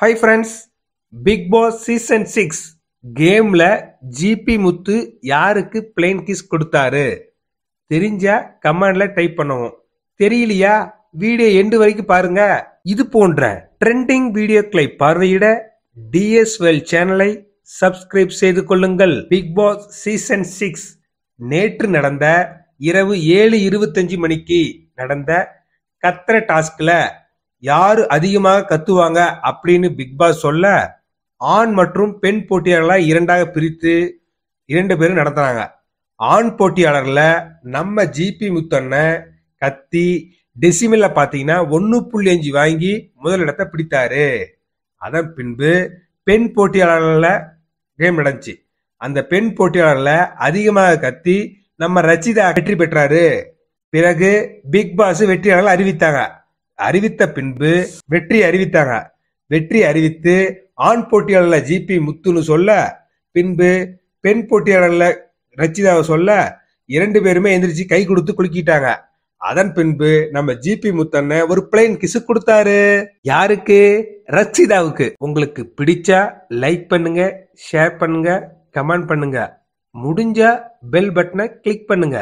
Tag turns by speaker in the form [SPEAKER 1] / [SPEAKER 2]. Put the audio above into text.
[SPEAKER 1] Hi friends Bigg Boss season six கேமில் GP Muthu யாருக்கு plane kiss கொடுத்தாரு? தெரிஞ்சா கமெண்டில் டைப் பண்ணுவோம். தெரியலையா? வீடியோ எண்டு வரைக்கும் பாருங்க. இது போன்ற ட்ரெண்டிங் வீடியோக்களை பார்வையிட டிஎஸ்வெல் சேனலை சப்ஸ்கிரைப் செய்து கொள்ளுங்கள். பிக் பாஸ் சீசன் சிக்ஸ் நேற்று நடந்த இரவு ஏழு இருபத்தஞ்சு மணிக்கு நடந்த கத்திர டாஸ்கில் யாரு அதிகமாக கத்துவாங்க அப்படின்னு பிக் பாஸ் சொல்ல ஆண் மற்றும் பெண் போட்டியாளர்களா இரண்டாக பிரித்து இரண்டு பேரும் நடத்துனாங்க ஆண் போட்டியாளர்ல நம்ம ஜிபி முத்தண்ண கத்தி டெசிமில்ல பார்த்தீங்கன்னா ஒன்று புள்ளி அஞ்சு வாங்கி முதலிடத்தை பிடித்தாரு. அதன் பின்பு பெண் போட்டியாளர்ல கேம் நடந்துச்சு. அந்த பெண் போட்டியாளர்ல அதிகமாக கத்தி நம்ம ரச்சிதா வெற்றி பெற்றாரு. பிறகு பிக் பாஸ் வெற்றியாளர்கள் அறிவித்தாங்க. அறிவித்த பின்பு வெற்றி அறிவித்தாங்க. வெற்றி அறிவித்து ஆண் போட்டியாளர்ல ஜிபி முத்துன்னு சொல்ல பின்பு பெண் போட்டியாளர்ல ரச்சிதாவை சொல்ல இரண்டு பேருமே எந்திரிச்சு கை கொடுத்து குலுக்கிட்டாங்க. அதன் பின்பு நம்ம ஜிபி முத்தண்ண ஒரு பிளைன் கிசு கொடுத்தாரு. யாருக்கு? ரச்சிதாவுக்கு. உங்களுக்கு பிடிச்சா லைக் பண்ணுங்க ஷேர் பண்ணுங்க கமெண்ட் பண்ணுங்க. முடிஞ்சா பெல் பட்டனை கிளிக் பண்ணுங்க.